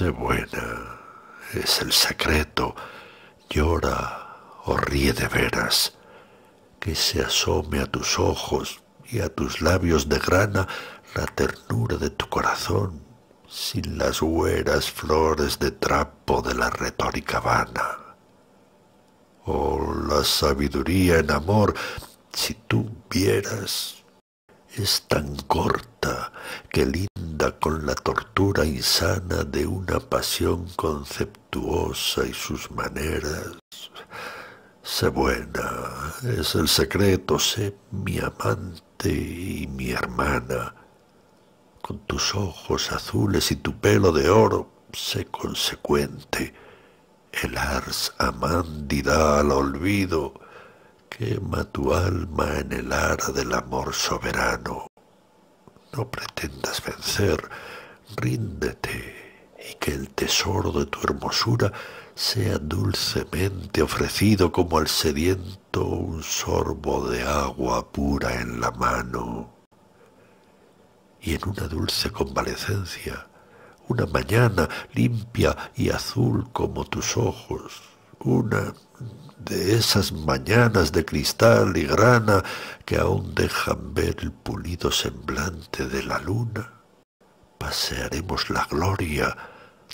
Sé buena, es el secreto, llora o ríe de veras, que se asome a tus ojos y a tus labios de grana la ternura de tu corazón, sin las hueras flores de trapo de la retórica vana. Oh, la sabiduría en amor, si tú vieras, es tan corta que con la tortura insana de una pasión conceptuosa y sus maneras. Sé buena, es el secreto, sé mi amante y mi hermana. Con tus ojos azules y tu pelo de oro, sé consecuente. El ars amandi da al olvido, quema tu alma en el ara del amor soberano. No pretendas vencer, ríndete, y que el tesoro de tu hermosura sea dulcemente ofrecido como al sediento un sorbo de agua pura en la mano. Y en una dulce convalecencia, una mañana limpia y azul como tus ojos, una de esas mañanas de cristal y grana que aún dejan ver el pulido semblante de la luna, pasearemos la gloria,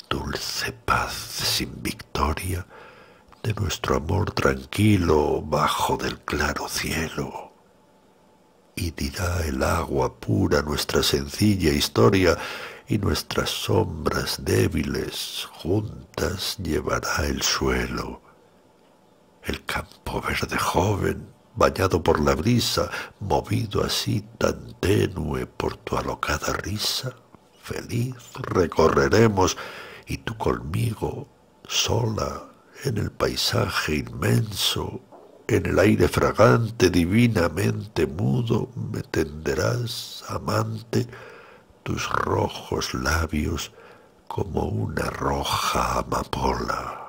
dulce paz sin victoria, de nuestro amor tranquilo bajo del claro cielo. Y dirá el agua pura nuestra sencilla historia, y nuestras sombras débiles juntas llevará el suelo. El campo verde joven, bañado por la brisa, movido así tan tenue por tu alocada risa, feliz recorreremos y tú conmigo, sola, en el paisaje inmenso, en el aire fragante, divinamente mudo, me tenderás, amante, tus rojos labios como una roja amapola.